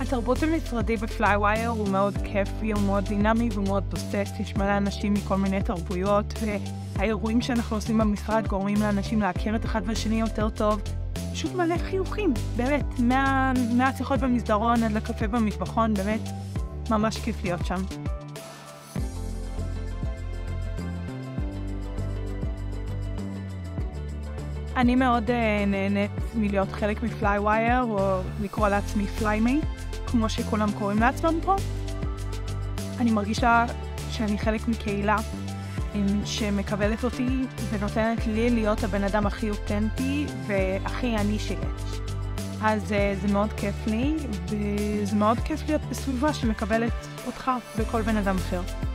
התרבות המשרדי ב Playwire הוא מאוד כיפי, הוא מאוד דינמי ומאוד תוסס, יש מלא אנשים מכל מיני תרבויות, והאירועים שאנחנו עושים במשרד גורמים לאנשים להכיר את אחד והשני יותר טוב. פשוט מלא חיוכים, באמת, מה, מהשיחות במסדרון עד לקפה במטבחון, באמת, ממש כיף להיות שם. אני מאוד אה, נהנית מלהיות חלק מ Playwire, או לקרוא לעצמי Playmate, כמו שכולם קוראים לעצמם פה. אני מרגישה שאני חלק מקהילה שמקבלת אותי ונותנת לי להיות הבן אדם הכי אותנטי והכי אני שיש. אז uh, זה מאוד כיף לי, וזה מאוד כיף להיות בסביבה שמקבלת אותך וכל בן אדם אחר.